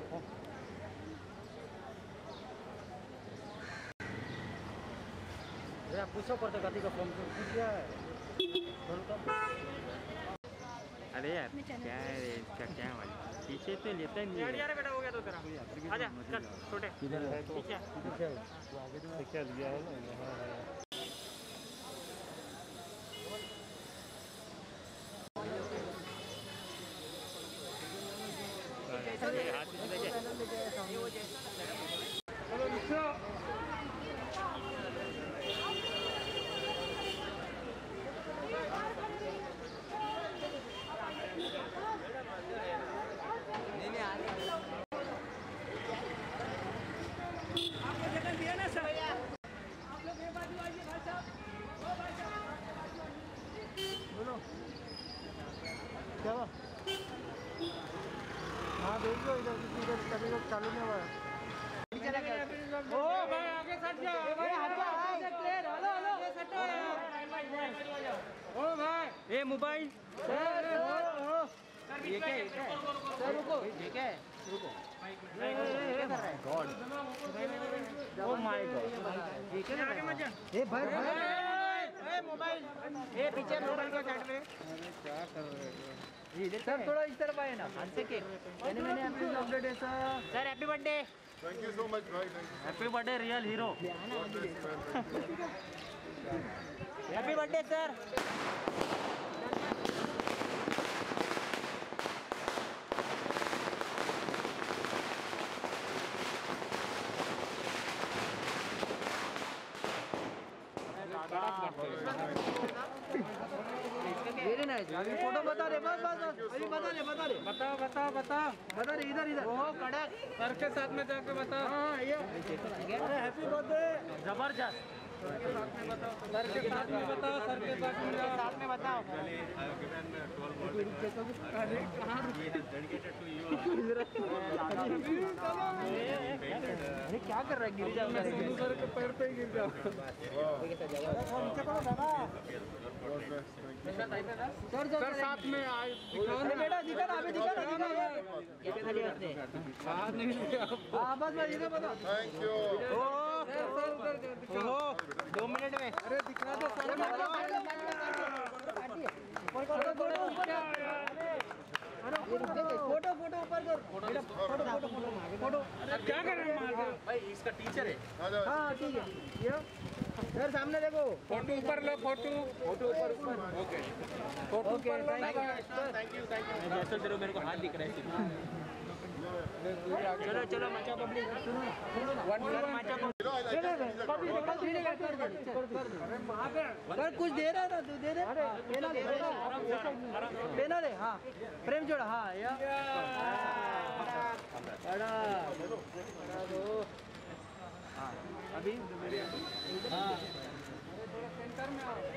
आपको जरा पूछो गति का है तो अरे यार क्या है रे क्या क्या वाली पीछे तो लेता नहीं है यार बेटा हो गया तो तेरा आजा चल छोटे किधर है तो पीछे पीछे आगे तो क्या लिया है ना हाँ हाँ हाथ में लेके क्या हुआ हाँ देख लो इधर इधर कभी लोग चालू नहीं हुआ है ओ भाई आगे सट जा भाई हट जा हेलो हेलो ओ भाई ए मोबाइल। ये क्या है सर रुको ये क्या है रुको गॉड ओ माय गॉड ये क्या आगे ए भाई। भाई ए मोबाइल। ए पीछे मोबाइल को साइड पे क्या कर रहे। हो सर थोड़ा इस तरफ़ आए ना। हंस के। मैंने मैंने अपनी अपडेट है sir. Sir happy birthday so much, bhai. Thank you. Happy birthday real hero happy birthday sir very nice अभी फ़ोटो बता दे बस बस बस बता बताओ बताओ बताओ। बता इधर इधर। ओ कड़क सर के साथ में जाके बताओ। हाँ ये। अरे हैप्पी बर्थडे ज़बरदस्त। सर के साथ में बताओ। सर के साथ में जाओ साथ में बताओ। अरे क्या कर रहा है गिर जाओ। सर के पैर पे गिर जाओ। सर सर साथ में आए बेटा दिखा ना अभी दिखा ना दिखा ना बाहर नहीं हाँ बस इधर बता Thank you. सर सर दो मिनट में अरे दिखा दो सर फ़ोटो फ़ोटो ऊपर कर फ़ोटो फ़ोटो फ़ोटो फ़ोटो क्या कर रहे हैं भाई इसका टीचर है हाँ ठीक है ये सर सामने देखो। फ़ोटो ऊपर लो फ़ोटो। फ़ोटो ऊपर ऊपर। ओके। फ़ोटो ऊपर लो थैंक यू थैंक यू जैसे तेरे मेरे को हाथ दिख रहा है। चलो चलो मचा public one one that. Sir कुछ दे रहा ना तू दे दे देना दे देना दे हाँ। प्रेम जोड़ा हाँ या। बड़ा। बड़ा। दो हाँ अभी हाँ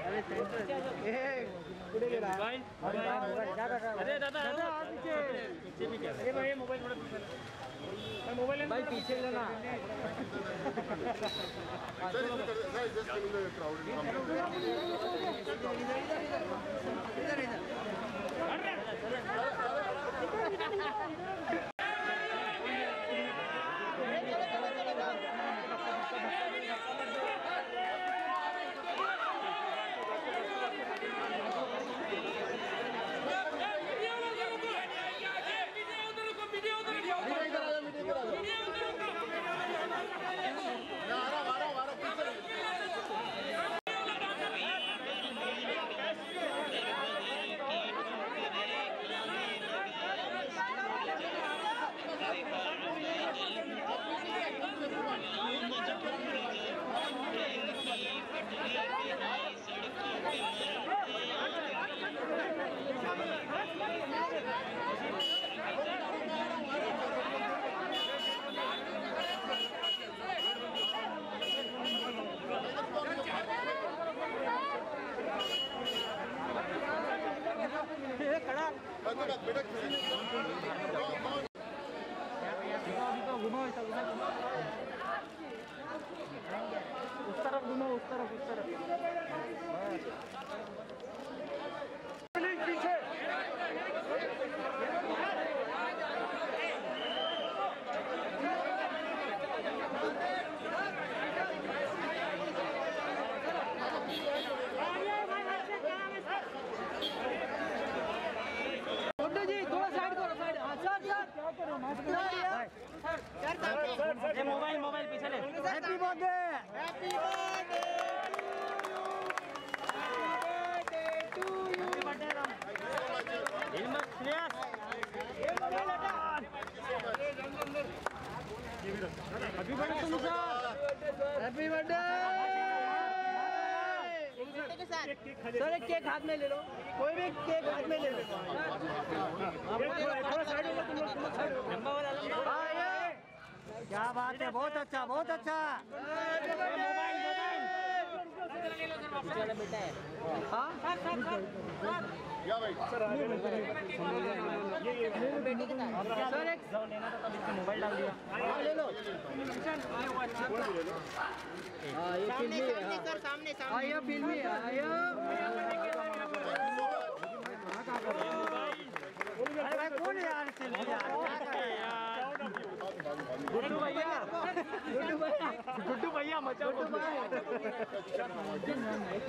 अरे सेंटर है अरे दादा दादा पीछे पीछे भी क्या अरे भाई मोबाइल थोड़ा पीछे। मोबाइल भाई पीछे लेना Sir, birthday! Happy birthday to you! Happy birthday to you! Happy birthday, Ram. Hilmat, yes. Happy birthday, Sumsa. Happy birthday. Sir एक केक हाथ में ले लो कोई भी केक हाथ में ले लो थोड़ा साइड में तुम लोग अच्छा बहुत अच्छा बहुत अच्छा मोबाइल डाल दिया सामने सामने सामने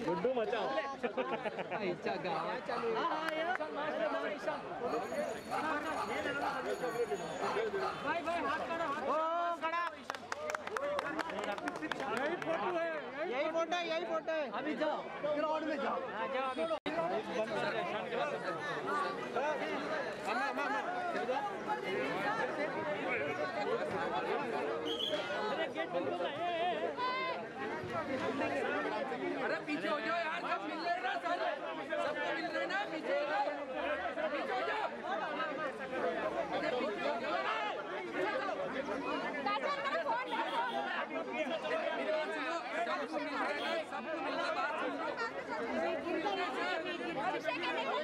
गुड्डू मचाओ यही फ़ोटो है, यही फ़ोटो है। यही फ़ोटो है अभी जाओ ग्राउंड में जाओ जाओ अभी अम्मा अम्मा अम्मा अरे पीछे हो जाओ यार सब मिल रहे ना सारे सबको मिल रहे ना पीछे हो जाओ। पीछे हो जाओ। अरे पीछे हो जाओ। ना सबको मिल रहा है सबको मिल रहा है बात सुन लो। सबको मिल रहा है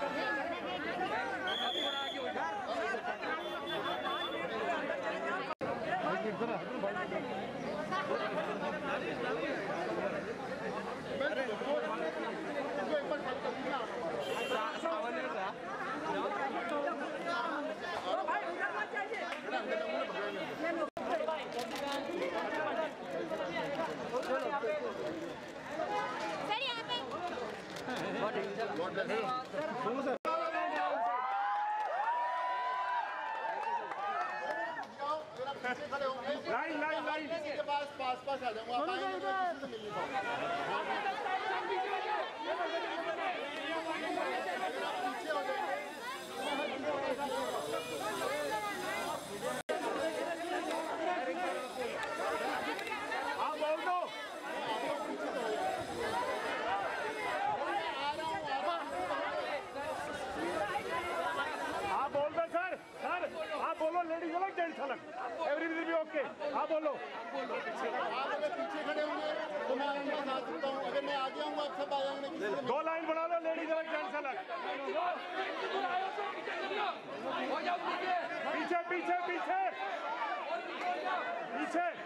Yeah. Niczek!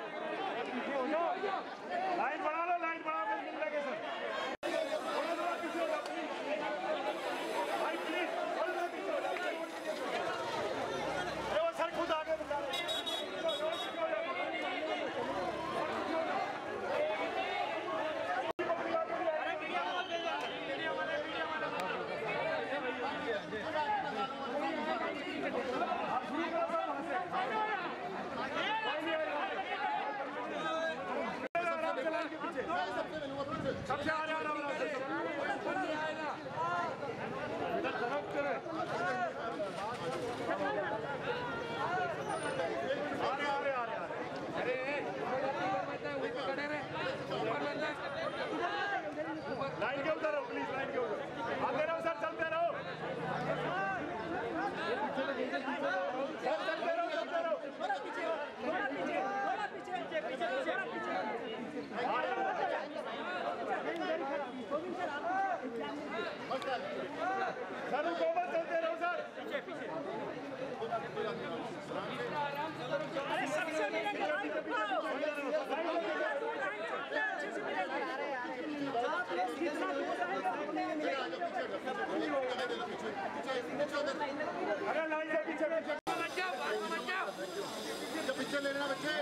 से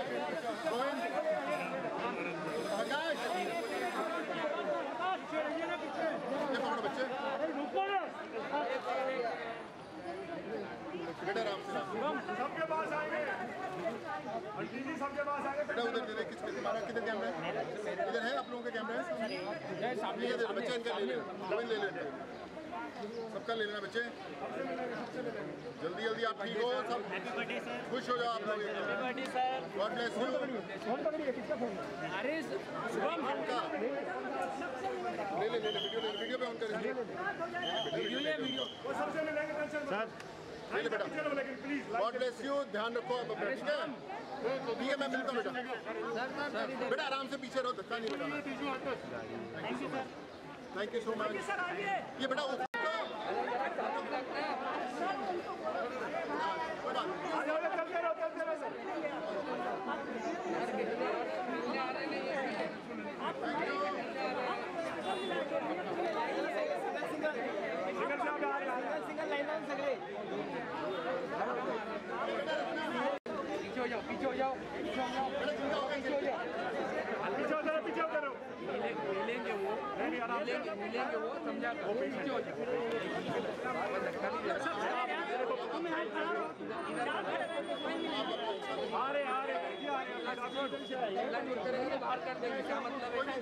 आकाश ये पकड़ो बच्चे बेटा राम से सबके पास आएँगे जी सबके पास आएँगे बेटा उधर तेरे किस तुम्हारा किधर कैमरा है इधर है आप लोगों के कैमरा है सामने बच्चे। इनका ले लेना ले लेना सबका ले लेना बच्चे। जल्दी जल्दी आप ठीक हो सब खुश हो जाओ आप लोग गॉड ब्लेस यू अरे शुभम। का ले ले ले ले वीडियो ले वीडियो पे ऑन करेंगे। वीडियो ले। वीडियो वो सबसे टेंशन सर। ले ले बेटा। प्लीज़ गॉड ब्लेस यू ध्यान रखो आप अपना ठीक है? ठीक है मैं मिलता हूँ बेटा। बेटा आराम से पीछे रहो धक्का नहीं बेटा थैंक यू सो मच ये बेटा ऊपर- कोई बात नहीं। आ जाओ चलते रहो चलते रहो सर सिंगल से आप आ रहे हैं सिंगल लाईन लावून सगळे पीछे हो जाओ पीछे हो जाओ पीछे हो जाओ पीछे हो जाओ पीछे उतरो पीछे मिलेंगे वो मिलेंगे मिलेंगे वो समझा पीछे हो जाओ आ रहे आ रहे हैं चुर बाहर कर। देंगे क्या मतलब है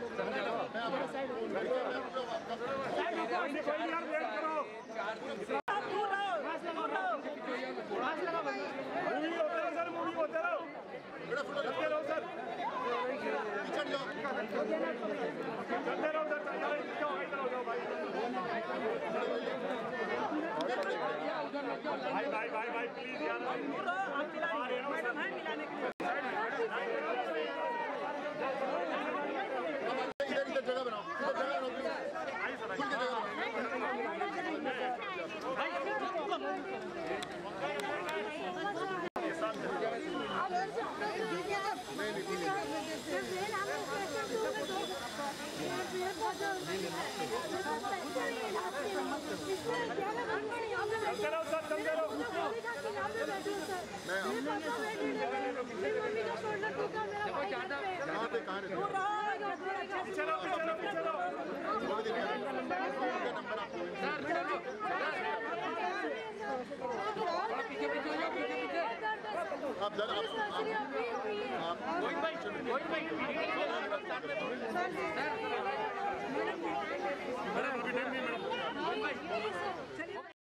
समझा Gracias. आप